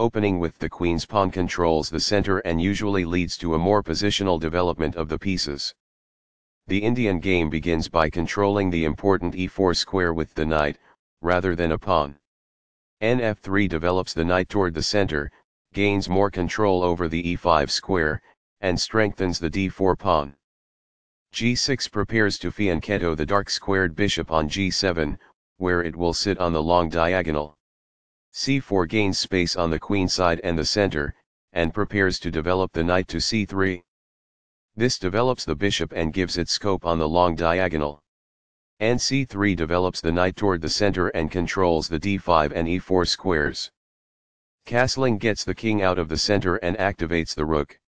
opening with the queen's pawn controls the center and usually leads to a more positional development of the pieces. The Indian game begins by controlling the important e4 square with the knight, rather than a pawn. nf3 develops the knight toward the center, gains more control over the e5 square, and strengthens the d4 pawn. g6 prepares to fianchetto the dark squared bishop on g7, where it will sit on the long diagonal c4 gains space on the queen side and the center, and prepares to develop the knight to c3. This develops the bishop and gives it scope on the long diagonal. Nc3 develops the knight toward the center and controls the d5 and e4 squares. Castling gets the king out of the center and activates the rook.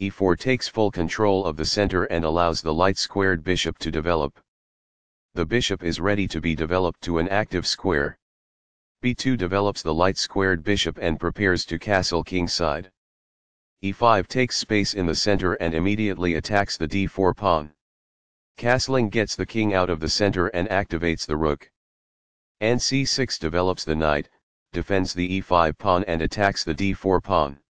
e4 takes full control of the center and allows the light squared bishop to develop. The bishop is ready to be developed to an active square Be2 develops the light squared bishop and prepares to castle kingside. e5 takes space in the center and immediately attacks the d4 pawn. Castling gets the king out of the center and activates the rook. Nc6 develops the knight, defends the e5 pawn and attacks the d4 pawn.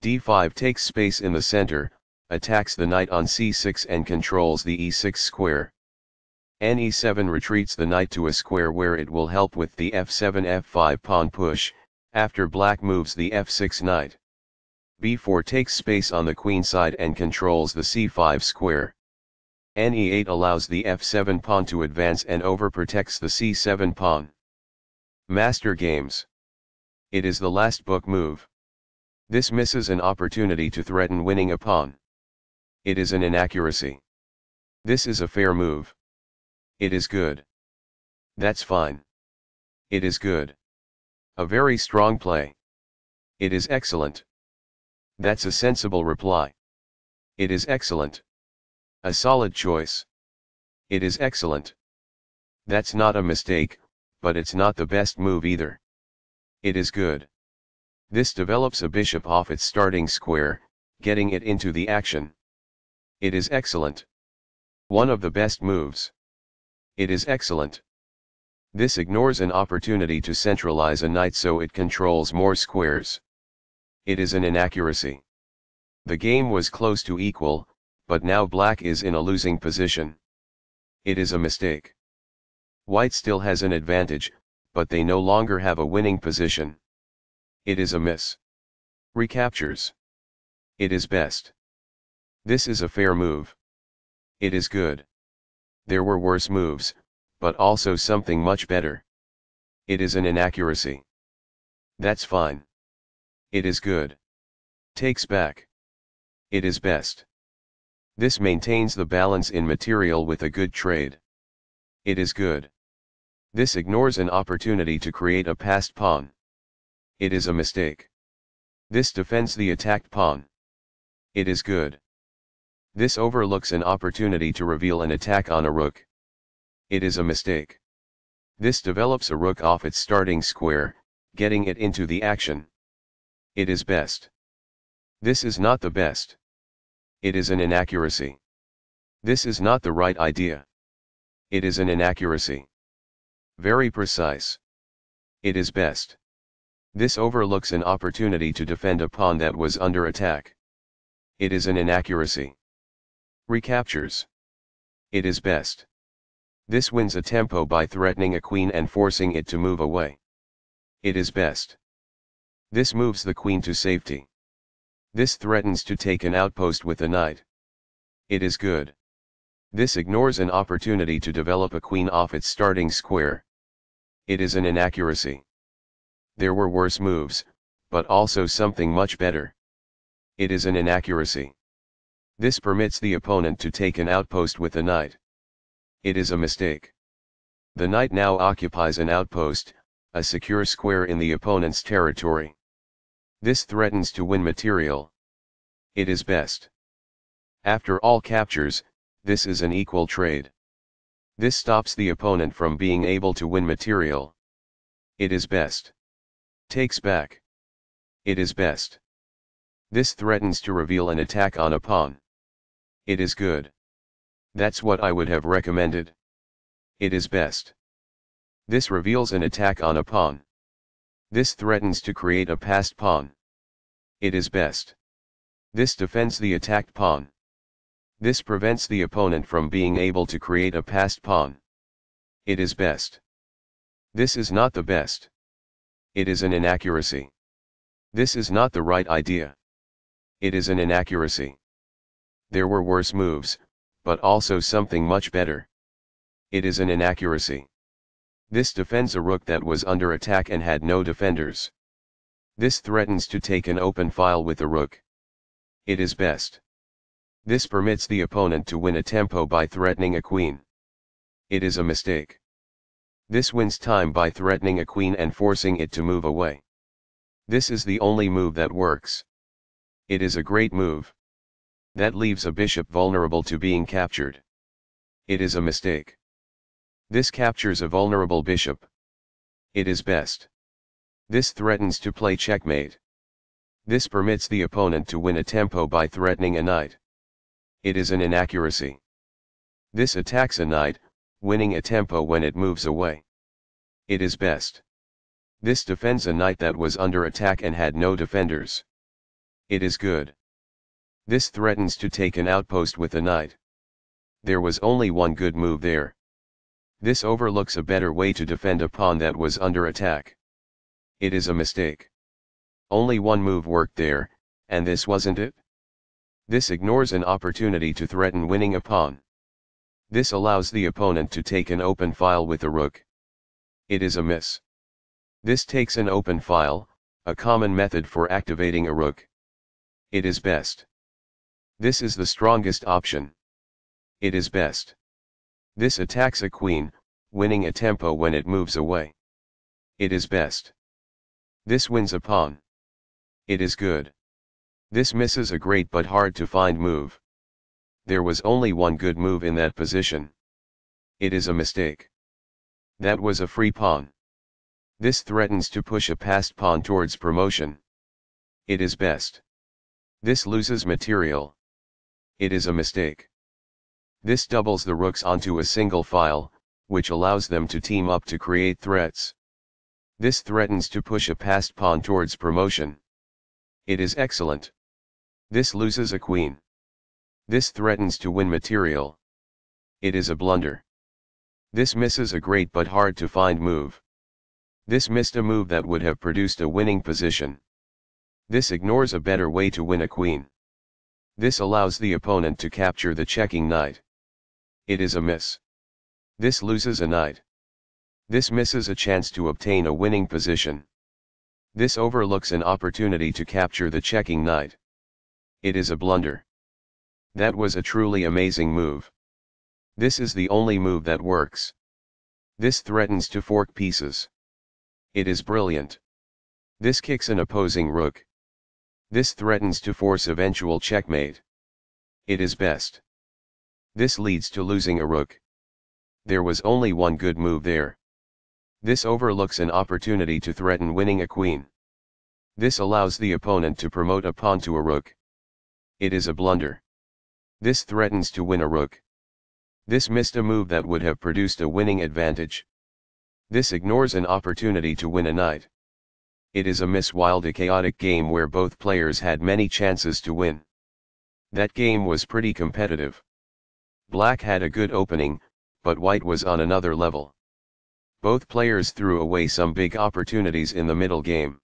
d5 takes space in the center, attacks the knight on c6 and controls the e6 square ne7 retreats the knight to a square where it will help with the f7 f5 pawn push, after black moves the f6 knight. b4 takes space on the queen side and controls the c5 square. ne8 allows the f7 pawn to advance and overprotects the c7 pawn. Master Games. It is the last book move. This misses an opportunity to threaten winning a pawn. It is an inaccuracy. This is a fair move. It is good. That's fine. It is good. A very strong play. It is excellent. That's a sensible reply. It is excellent. A solid choice. It is excellent. That's not a mistake, but it's not the best move either. It is good. This develops a bishop off its starting square, getting it into the action. It is excellent. One of the best moves. It is excellent. This ignores an opportunity to centralize a knight so it controls more squares. It is an inaccuracy. The game was close to equal, but now black is in a losing position. It is a mistake. White still has an advantage, but they no longer have a winning position. It is a miss. Recaptures. It is best. This is a fair move. It is good. There were worse moves, but also something much better. It is an inaccuracy. That's fine. It is good. Takes back. It is best. This maintains the balance in material with a good trade. It is good. This ignores an opportunity to create a passed pawn. It is a mistake. This defends the attacked pawn. It is good. This overlooks an opportunity to reveal an attack on a rook. It is a mistake. This develops a rook off its starting square, getting it into the action. It is best. This is not the best. It is an inaccuracy. This is not the right idea. It is an inaccuracy. Very precise. It is best. This overlooks an opportunity to defend a pawn that was under attack. It is an inaccuracy. Recaptures. It is best. This wins a tempo by threatening a queen and forcing it to move away. It is best. This moves the queen to safety. This threatens to take an outpost with a knight. It is good. This ignores an opportunity to develop a queen off its starting square. It is an inaccuracy. There were worse moves, but also something much better. It is an inaccuracy. This permits the opponent to take an outpost with the knight. It is a mistake. The knight now occupies an outpost, a secure square in the opponent's territory. This threatens to win material. It is best. After all captures, this is an equal trade. This stops the opponent from being able to win material. It is best. Takes back. It is best. This threatens to reveal an attack on a pawn. It is good. That's what I would have recommended. It is best. This reveals an attack on a pawn. This threatens to create a passed pawn. It is best. This defends the attacked pawn. This prevents the opponent from being able to create a passed pawn. It is best. This is not the best. It is an inaccuracy. This is not the right idea. It is an inaccuracy. There were worse moves, but also something much better. It is an inaccuracy. This defends a rook that was under attack and had no defenders. This threatens to take an open file with a rook. It is best. This permits the opponent to win a tempo by threatening a queen. It is a mistake. This wins time by threatening a queen and forcing it to move away. This is the only move that works. It is a great move. That leaves a bishop vulnerable to being captured. It is a mistake. This captures a vulnerable bishop. It is best. This threatens to play checkmate. This permits the opponent to win a tempo by threatening a knight. It is an inaccuracy. This attacks a knight, winning a tempo when it moves away. It is best. This defends a knight that was under attack and had no defenders. It is good. This threatens to take an outpost with a knight. There was only one good move there. This overlooks a better way to defend a pawn that was under attack. It is a mistake. Only one move worked there, and this wasn't it? This ignores an opportunity to threaten winning a pawn. This allows the opponent to take an open file with a rook. It is a miss. This takes an open file, a common method for activating a rook. It is best. This is the strongest option. It is best. This attacks a queen, winning a tempo when it moves away. It is best. This wins a pawn. It is good. This misses a great but hard to find move. There was only one good move in that position. It is a mistake. That was a free pawn. This threatens to push a passed pawn towards promotion. It is best. This loses material. It is a mistake. This doubles the rooks onto a single file, which allows them to team up to create threats. This threatens to push a passed pawn towards promotion. It is excellent. This loses a queen. This threatens to win material. It is a blunder. This misses a great but hard to find move. This missed a move that would have produced a winning position. This ignores a better way to win a queen. This allows the opponent to capture the checking knight. It is a miss. This loses a knight. This misses a chance to obtain a winning position. This overlooks an opportunity to capture the checking knight. It is a blunder. That was a truly amazing move. This is the only move that works. This threatens to fork pieces. It is brilliant. This kicks an opposing rook. This threatens to force eventual checkmate. It is best. This leads to losing a rook. There was only one good move there. This overlooks an opportunity to threaten winning a queen. This allows the opponent to promote a pawn to a rook. It is a blunder. This threatens to win a rook. This missed a move that would have produced a winning advantage. This ignores an opportunity to win a knight. It is a miss wild a chaotic game where both players had many chances to win. That game was pretty competitive. Black had a good opening, but White was on another level. Both players threw away some big opportunities in the middle game.